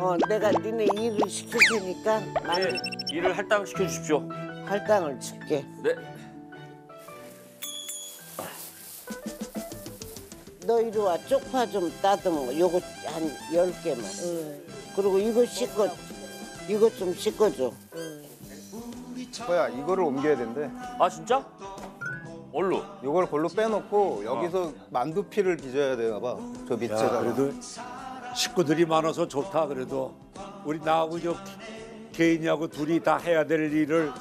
어, 내가 니네 일을 시킬 테니까 네, 일을 할당 시켜주십시오. 할당을 줄게. 네. 너 이리 와 쪽파 좀 따듬어. 요거 한 열개만 그리고 이거 씻고 이거 좀 씻어줘. 뭐야 이거를 옮겨야 된대. 아 진짜? 뭘로? 이걸 골로 빼놓고 여기서 만두피를 빚어야 되나 봐. 저 야, 밑에다. 그래도 식구들이 많아서 좋다 그래도 우리 나하고 저 개인이하고 둘이 다 해야 될 일을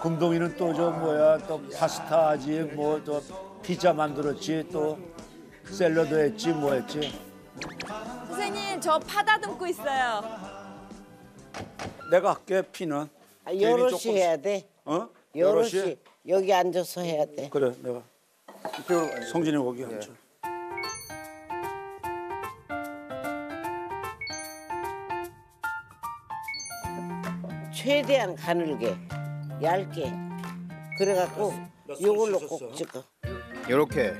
금동이는 또 저 뭐야 또 파스타 하지 뭐 또 피자 만들었지 또 샐러드 했지 뭐 했지. 선생님 저 파다듬고 있어요. 내가 할게 피는. 아, 괜히 여럿이 조금- 해야 돼. 어? 여럿이? 여기 앉아서 해야 돼. 그래 내가. 성진이 거기 앉아 최대한 가늘게, 얇게. 그래갖고 요걸로 꼭 찍어. 이렇게.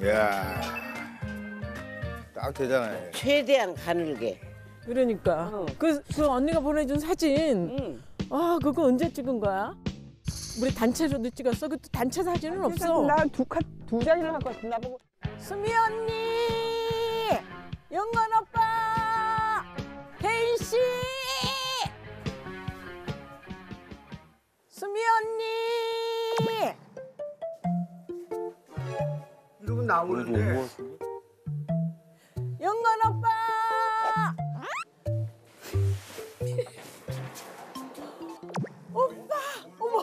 이야. 딱 되잖아요. 최대한 가늘게. 그러니까 그, 그 언니가 보내준 사진 응. 아 그거 언제 찍은 거야? 우리 단체로도 찍었어? 그 단체 사진은 없어. 나두두 자리를 갖고 왔어. 나보고 수미 언니, 영건 오빠, 혜인 씨, 언니. 우리도 뭐 영건 오빠. 오빠, 어머,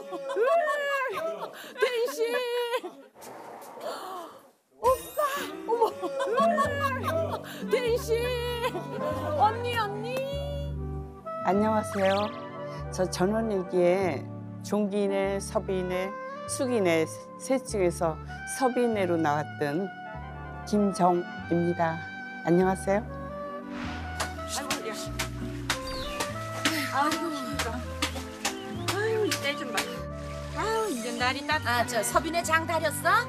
씨. 오빠, 어머, 씨, 언니 언니. 안녕하세요. 저 전원일기에 종기네, 서비네, 수기네 셋 중에서 서비네로 나왔던 김정입니다. 안녕하세요. 아유 이때 좀 봐. 아유 이제 날이 따. 아저 서빈의 장 다렸어?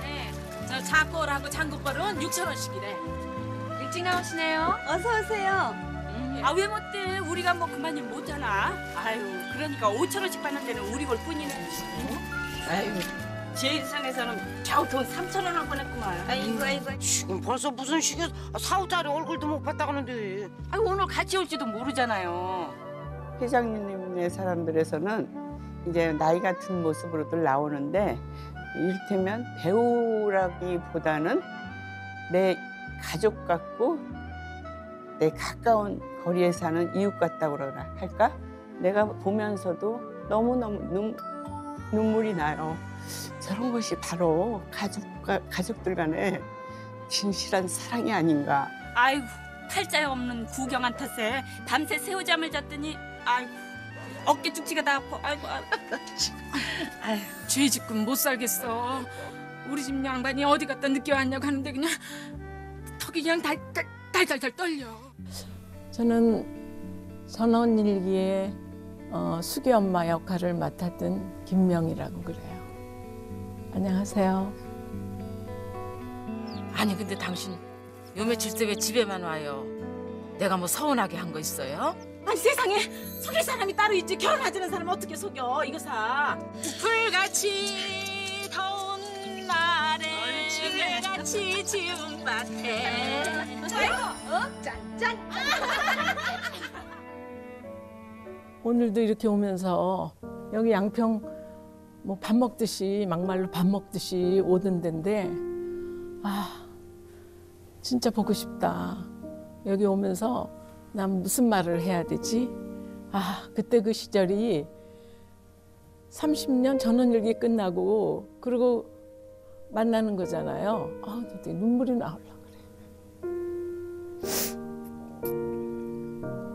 네. 저 자골하고 장국벌은 6천 원씩이래. 일찍 나오시네요. 어서 오세요. 아 왜 못돼? 우리가 뭐 그만 일 못하나? 아유 그러니까 5천 원씩 받는 데는 우리 걸 뿐이네. 아유 제일상에서는 겨우 돈 3천 원을 보냈구만. 아이고 아이고. 지금 벌써 무슨 시계 사후짜리 얼굴도 못 봤다 그러는데. 아 오늘 같이 올지도 모르잖아요. 회장님네 사람들에서는 이제 나이 같은 모습으로들 나오는데 이를테면 배우라기보다는 내 가족 같고 내 가까운 거리에 사는 이웃 같다고 그러나 할까? 내가 보면서도 너무너무 눈, 눈물이 나요. 저런 것이 바로 가족과 가족들 간의 진실한 사랑이 아닌가. 아이고 팔자에 없는 구경한 탓에 밤새 새우잠을 잤더니 아이고 어깨 쭉지가 다 아파 아이고 아이고 아이고 죄 짓고 못 살겠어 우리 집 양반이 어디 갔다 늦게 왔냐고 하는데 그냥 턱이 그냥 달 달 달달달 떨려. 저는 선언일기의 어, 수기 엄마 역할을 맡았던 김명이라고 그래요. 안녕하세요. 아니 근데 당신 요 며칠 새왜 집에만 와요? 내가 뭐 서운하게 한 거 있어요? 아니 세상에! 속일 사람이 따로 있지. 결혼하자는 사람 어떻게 속여? 이거 사. 불같이 불같이 지운 밭에 아이고 어? 짠짠 오늘도 이렇게 오면서 여기 양평 뭐 밥 먹듯이 막말로 밥 먹듯이 오던 데인데 아 진짜 보고 싶다. 여기 오면서 난 무슨 말을 해야 되지? 아 그때 그 시절이 30년 전원일기 끝나고 그리고 만나는 거잖아요. 아 근데 눈물이 나올라 그래.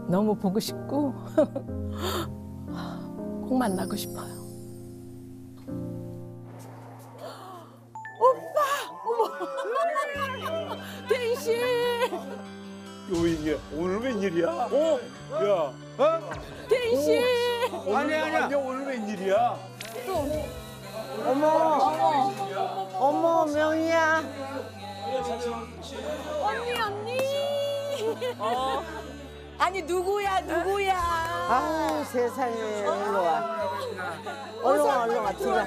너무 보고 싶고 꼭 만나고 싶어요. 오빠! 어머! 대희 씨! 요 이게 오늘 웬일이야? 어? 야 대희 씨! 아니 아니야 오늘 웬일이야? 어머, 어머 명희야. 언니 언니! 아니 누구야 누구야? 아우 세상에 일로 와. 얼른 와 얼른 와 들어와.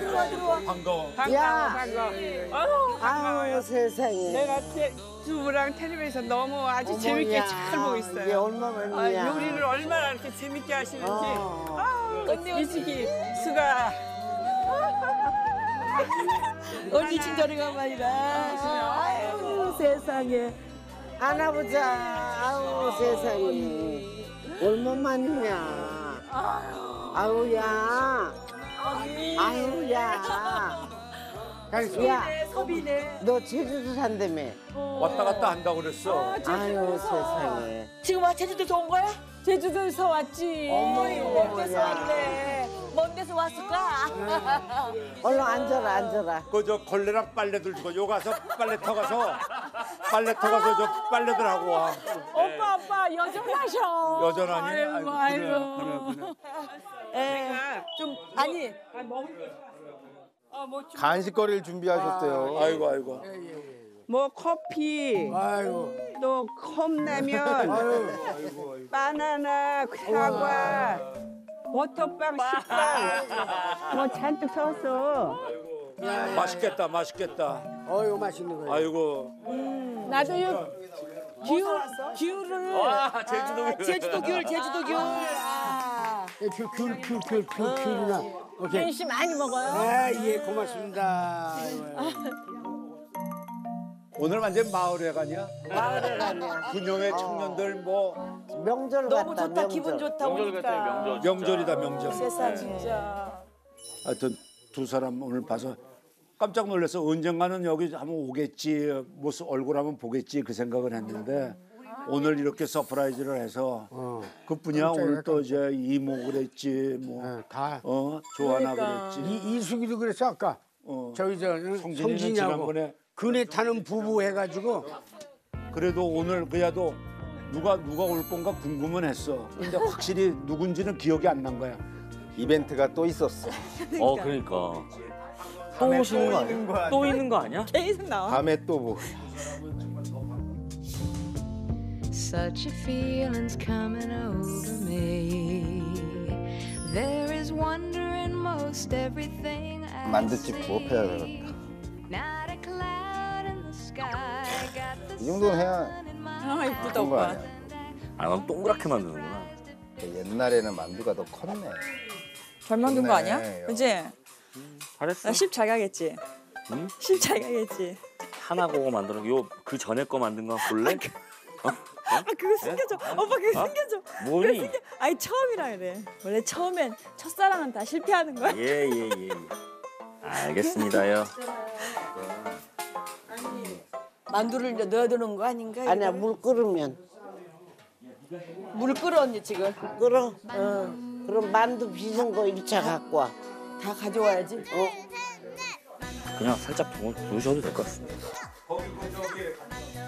반가워. 야. 반가워. 아우 세상에. 내가 테, 두부랑 텔레비에서 너무 아주 재밌게 어머니야, 잘 보고 이게 있어요. 얼마만이야. 아, 요리를 얼마나 이렇게 재밌게 하시는지. 어. 아우, 미치기 수가. 언니 진짜 오래간만이다. 아유 세상에. 안아보자. 아우 세상에. 얼마만이냐. 아우야. 아우야. 야, 섭이네. 너 제주도 산다며. 왔다 갔다 한다고 그랬어. 아유 세상에. 지금 와 제주도에서 온 거야? 제주도에서 왔지. 어머, 먼 데서 야. 왔네. 먼 데서 왔을까? 얼른 앉아라 앉아라. 그 저 걸레랑 빨래들 주고 요 가서 빨래터 가서 빨래터 가서 저 빨래들 하고 와. 오빠 오빠 여전하셔. 여전하니? 아이고 아이고, 그래, 아이고. 그래, 예. 좀 아니 간식거리를 준비하셨대요. 아 이고 아이고. 뭐 커피, 또 컵라면, 바나나, 사과, 버터빵, 식빵 뭐 잔뜩 사왔어. 맛있겠다 맛있겠다. 어유 맛있는 거예요. 아이고 나도 요 기울 기울을 아 제주도 제주도 귤 제주도 귤. 아. 귤귤귤귤 귤이나 오케이. 혜인 씨 많이 먹어요. 아, 예, 고맙습니다. 오늘 완전 마을에 가냐? 마을에 가냐. 군용의 청년들 뭐 명절 너무 같다 좋다 명절. 기분 좋다 명절 보니까. 명절. 명절이다 명절. 세상 진짜. 하여튼 두 사람 오늘 봐서 깜짝 놀라서 언젠가는 여기 한번 오겠지 모습 얼굴 한번 보겠지 그 생각을 했는데 오늘 이렇게 서프라이즈를 해서 어, 그뿐이야 오늘 또 이제 이모 그랬지 뭐 예, 다. 어 조하나 그러니까. 그랬지 이 이숙이도 그랬어 아까. 어 저기 저 성진이는 성진이하고 지난번에 그네 타는 부부 해가지고 그래도 오늘 그야도 누가 누가 올 건가 궁금은 했어 근데 확실히 누군지는 기억이 안 난 거야 이벤트가 또 있었어. 어 그러니까. 또 오시는 거 아니야? 또 있는 거 아니야? 계속 나와. 밤에 또 뭐. Such a feeling's coming over me. There is wonder in most everything I 만두집 see. 부업해야 되겠다. 이 정도는 해야 아 이쁘다 그런 거 오빠. 아니야. 아넌 동그랗게 만드는구나. 옛날에는 만두가 더 컸네. 잘 만든 거 아니야? 좋네. 그지? 잘했어. 나10 잘 가겠지? 응? 10잘 가겠지? 하나 보고 만들어. 요그 전에 거 만든 거 볼래? 아 그거 숨겨줘. 오빠 그거 어? 숨겨줘. 뭐니? 아니 처음이라 그래. 원래 처음엔 첫사랑은 다 실패하는 거야. 예예 예, 예. 알겠습니다요. 만두를 이제 넣어야 되는 거 아닌가? 이거? 아니야 물 끓으면 물 끓어 언니 지금. 끓어. 어. 그럼 만두 빚은 거 1차 갖고 와. 다 가져와야지. 어. 그냥 살짝 부, 부으셔도 될 것 같습니다.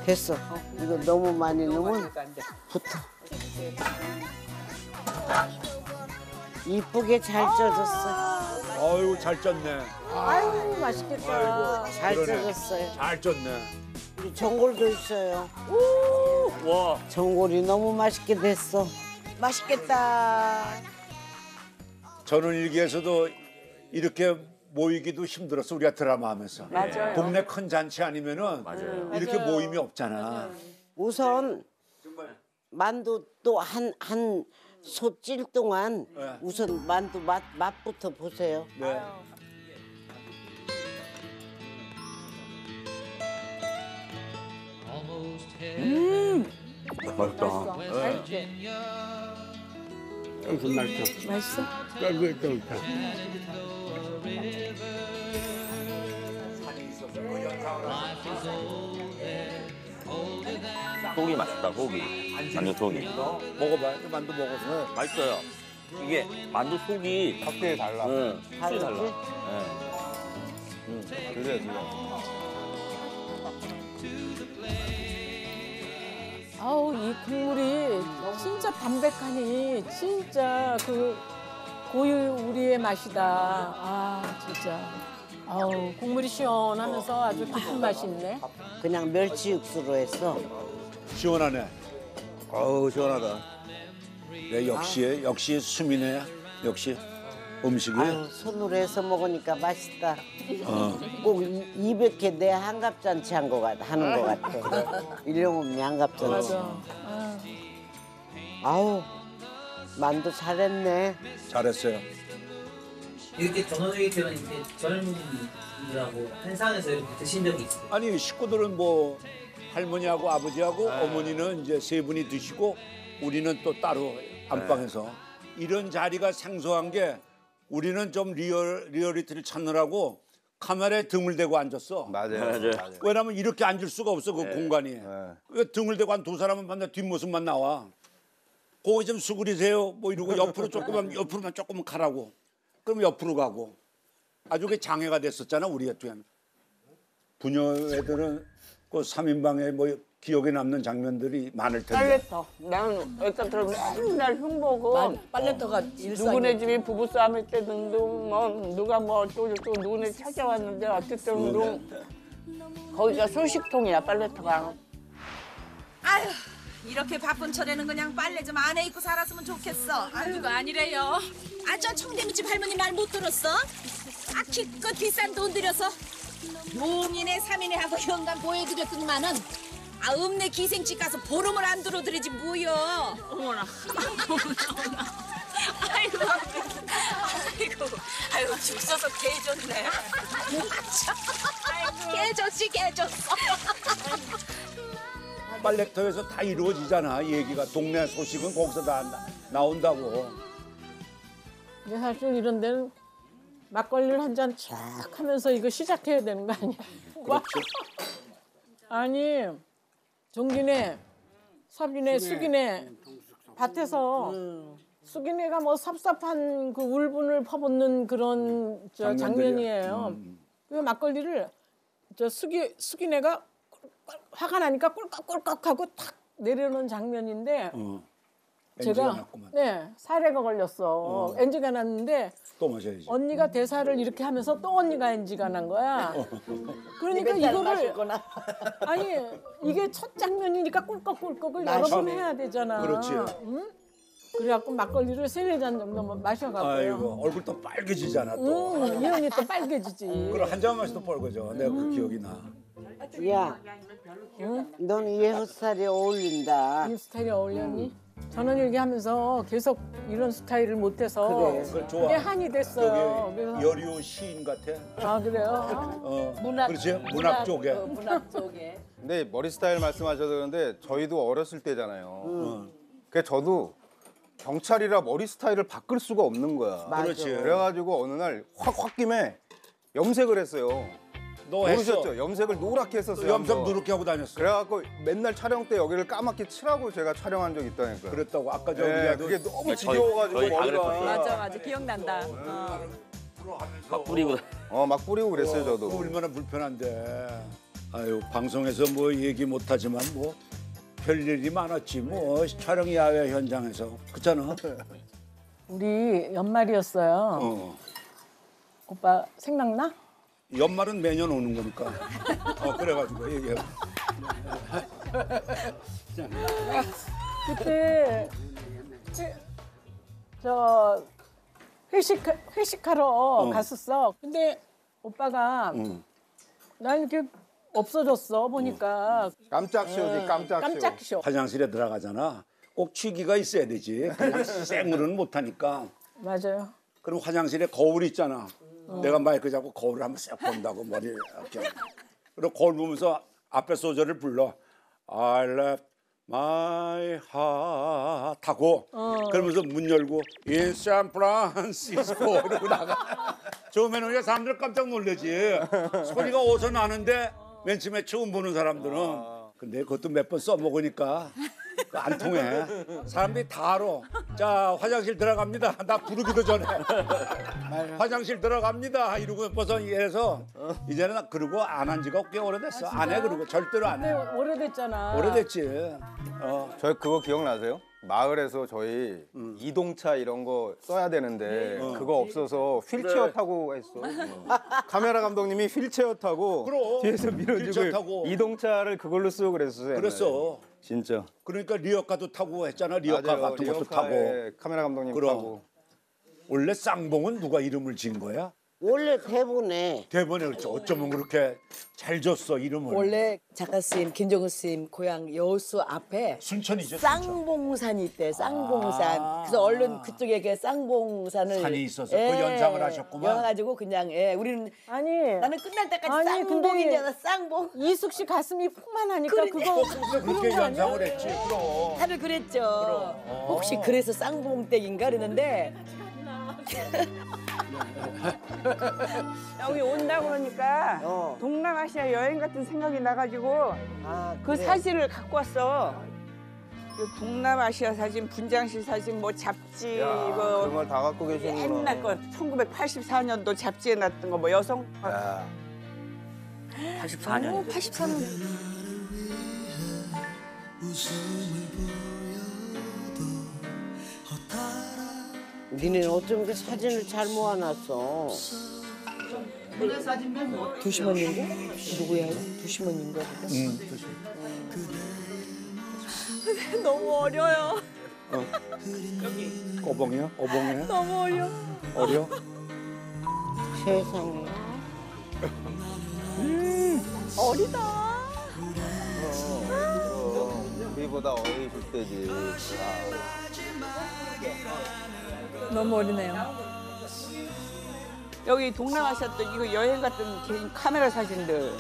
됐어. 이거 너무 많이 넣으면 붙어. 이쁘게 잘 쪄졌어. 아이고 잘 쪘네 아유 맛있겠다. 잘 그러네. 쪄졌어요. 잘 쪘네 전골도 있어요. 와 전골이 너무 맛있게 됐어. 맛있겠다. 저는 일기에서도 이렇게 모이기도 힘들었어 우리가 드라마 하면서 맞아요. 동네 큰 잔치 아니면은 맞아요. 이렇게 모임이 없잖아 우선 만두 또 한한 솥질 동안 네. 우선 만두 맛 맛부터 보세요. 네. 맛있다. 좀 맛있어. 맛있어? 떨고 떨다. 속이 맛있다 속이. 만두 속이. 먹어봐 이 만두 먹어서 맛있어요. 이게 만두 속이 확실히 달라. 응, 확실히 달라. 다르지? 예. 응, 그래 그래. 아우 이 국물이 진짜 담백하니 진짜 그 고유 우리의 맛이다. 아 진짜. 아우 국물이 시원하면서 아주 깊은 맛이 있네. 그냥 멸치 육수로 했어. 시원하네 어우 시원하다. 네, 역시 역시 수민이야. 역시 음식이. 아유 손으로 해서 먹으니까 맛있다. 어. 꼭 200회 내 한갑잔치 한 거 같아 하는 거 같아. 일용음료 한갑잔치. 아, 아우 만두 잘했네. 잘했어요. 이렇게 전원일기 때는 이렇게 젊은이들하고 한상에서 이렇게 드신 적이 있어요? 아니 식구들은 뭐 할머니하고 아버지하고 어머니는 이제 세 분이 드시고 우리는 또 따로 안방에서 이런 자리가 생소한 게 우리는 좀 리얼 리얼리티를 찾느라고 카메라에 등을 대고 앉았어. 맞아요. 맞아요. 왜냐면 이렇게 앉을 수가 없어 그 공간이. 왜 등을 대고 한 두 사람은 맨날 뒷모습만 나와. 거기 좀 수그리세요. 뭐 이러고 옆으로 조금만 옆으로만 조금만 가라고. 그럼 옆으로 가고. 아주 그 장애가 됐었잖아 우리가 또. 부녀 애들은 그 3인방에 뭐 기억에 남는 장면들이 많을 텐데. 빨래터. 나는 애들처럼 맨날 흉보고 빨래터가 누구네 집이 부부싸움일 때도 뭐 누가 뭐또또 누구네 찾아왔는데 어쨌든 도 거기가 소식통이야 빨래터가. 아휴 이렇게 바쁜 철에는 그냥 빨래 좀안해 입고 살았으면 좋겠어. 아유 그거 아니래요. 아저 청대무집 할머니 말 못 들었어? 아 기껏 비싼 돈 들여서 용인에 삼인에 하고 현관 보여드렸더니만은 아 읍내 기생집 가서 보름을 안 들어드리지 뭐여. 어머나. 아이고 아이고 아이고 죽서서 개 좋네. 개 좋지 개 좋어. 빨래터에서 다 이루어지잖아 얘기가 동네 소식은 거기서 다 나- 나온다고. 근데 사실 이런 데는 막걸리를 한 잔 쫙 하면서 이거 시작해야 되는 거 아니야? 그렇죠. 아니 종기네, 서비네, 수기네 밭에서 수기네가 뭐 섭섭한 그 울분을 퍼붓는 그런 저 장면들이야. 장면이에요. 음. 그 막걸리를 저 수기 수기네가 화가 나니까 꿀꺽꿀꺽하고 탁 내려놓은 장면인데 어. 제가 났구만. 네 사례가 걸렸어. 어. NG가 났는데 또 마셔야지. 언니가 대사를 이렇게 하면서 또 언니가 NG가 난 거야. 그러니까 이거를 아니 이게 첫 장면이니까 꿀꺽꿀꺽을 여러 번 해야 되잖아. 그렇지. 응? 그래갖고 막걸리를 세네 잔 정도 마셔갖고요. 아이고 얼굴 또 빨개지잖아 또. 응, 이 언니 또 빨개지지. 그럼 한 잔 마셔도 빨개져. 내가 그 기억이 나. 야, 넌이 헤어스타일에 어울린다. 이 스타일이 어울렸니? 저는 얘기하면서 계속 이런 스타일을 못해서 그래. 그걸 좋아. 그게 한이 됐어요. 저기 그래서 여리오 시인 같아. 아 그래요? 어, 문학- 그렇지 문학 쪽에. 어, 문학 쪽에. 근데 머리 스타일 말씀하셔서 그런데 저희도 어렸을 때잖아요. 그래서 저도 경찰이라 머리 스타일을 바꿀 수가 없는 거야. 맞아. 그렇지. 그래가지고 어느 날확 홧김에 염색을 했어요. 모르셨죠? 염색을 노랗게 했었어요. 염색. 누렇게 하고 다녔어. 그래갖고 맨날 촬영 때 여기를 까맣게 칠하고 제가 촬영한 적 있다니까요. 그랬다고 아까 네, 저기야도 그게 너무 저희- 지겨워가지고 저희 다 머리가. 그랬었어요. 맞아 맞아 기억난다. 어. 막 뿌리고 어, 막 뿌리고 그랬어요, 저도. 그 얼마나 불편한데. 아유 방송에서 뭐 얘기 못하지만 뭐 별일이 많았지 뭐 촬영 야외 현장에서 그렇잖아. 우리 연말이었어요. 어. 오빠 생각나? 연말은 매년 오는 거니까. 어 그래가지고 얘기해. 그때 회- 저 회식 회식하러 갔었어. 근데 오빠가 응. 난 이렇게 없어졌어 보니까 깜짝 쇼지, 깜짝 쇼. 깜짝 쇼. 화장실에 들어가잖아. 꼭 취기가 있어야 되지. 그냥 생으로는 못하니까. 맞아요. 그럼 화장실에 거울 있잖아. 내가 마이크 잡고 거울을 한번 싹 본다고 머리 이렇게. 그리고 거울 보면서 앞에 소절을 불러. I left my heart 하고 그러면서 문 열고 In San Francisco 이러고 나가. 처음에는 왜 사람들 깜짝 놀라지. 소리가 어디서 나는데 맨 처음에 처음 보는 사람들은 근데 그것도 몇 번 써먹으니까 그 안 통해. 사람들이 다 알아. 자 화장실 들어갑니다. 나 부르기도 전에 화장실 들어갑니다. 이러고 벌써 이래서 이제는 나 그러고 안 한 지가 꽤 오래됐어. 안 해 그러고 절대로 안 해. 오래됐잖아. 오래됐지. 어. 저희 그거 기억나세요? 마을에서 저희 이동차 이런 거 써야 되는데 그거 없어서 휠체어 타고 했어. 카메라 감독님이 휠체어 타고 그럼. 뒤에서 휠체어 타고. 밀어주고 이동차를 그걸로 쓰고 그랬어요. 옛날에. 그랬어. 진짜. 그러니까 리어카도 타고 했잖아. 리어카 맞아요. 같은 것도 타고. 리어카에 카메라 감독님 그럼. 타고. 원래 쌍봉은 누가 이름을 지은 거야? 원래 대본에 대본에 그렇죠. 어쩌면 그렇게 잘 졌어 이름을. 원래 작가 선생님 김정수 선생님 고향 여수 앞에 순천이죠. 쌍봉산이 있대. 쌍봉산. 그래서 얼른 그쪽에 그 쌍봉산을 산이 있어서 그 연상을 하셨구만. 여가지고 그냥 예 우리는 아니 나는 끝날 때까지 아니, 쌍봉인 줄 알았어. 쌍봉. 이숙 씨 가슴이 풍만하니까 그래. 그거 그렇게 그런 거 아니야? 연상을 했지. 그럼. 다들 그랬죠. 어. 혹시 그래서 쌍봉댁인가 그랬는데 여기 온다고 그러니까 어. 동남아시아 여행 같은 생각이 나가지고 아, 그 그래. 사진을 갖고 왔어. 그 동남아시아 사진, 분장실 사진, 뭐 잡지 이거 그런 걸 다 갖고 계시는구나. 옛날 거 1984년도 잡지에 났던 거 뭐 여성 야, 84년. 84년 니네는 어쩜 그 사진을 잘 모아놨어. 두시머니인가? 누구야? 두시머니인가? 응. 너무 어려요. 어벙이야? 어벙이야? 너무 어려. 어려? 세상에. 어리다. 어, 우리보다 어리실 때지. 너무 어리네요. 여기 동남아시아 또 이거 여행 갔던 개인 카메라 사진들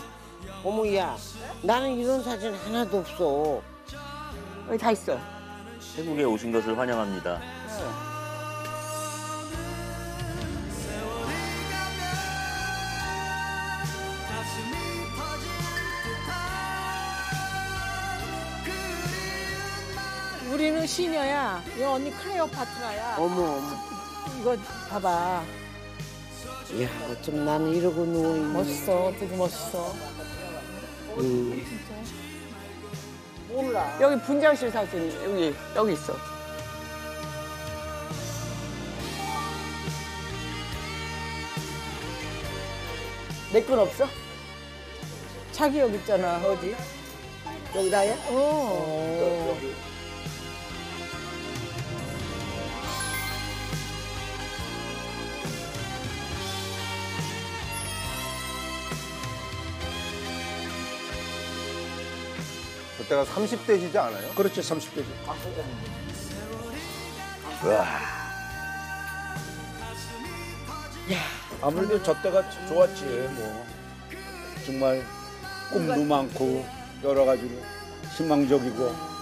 어머 야, 나는 이런 사진 하나도 없어. 여기 다 있어. 태국에 오신 것을 환영합니다. 우리는 시녀야. 이 언니 클레오파트라야. 어머, 어머. 이거 봐봐. 야, 어쩜 나는 이러고 누워있니. 멋있어. 되게 멋있어. 음. 몰라. 여기 분장실 사진 여기 여기 있어. 내 건 없어? 자기 여기 있잖아. 어디? 여기 나야? 어. 때가 30대시지 않아요? 그렇죠. 30대죠. 아무래도 저 때가 좋았지 뭐 정말 꿈도 많고 여러 가지로 희망적이고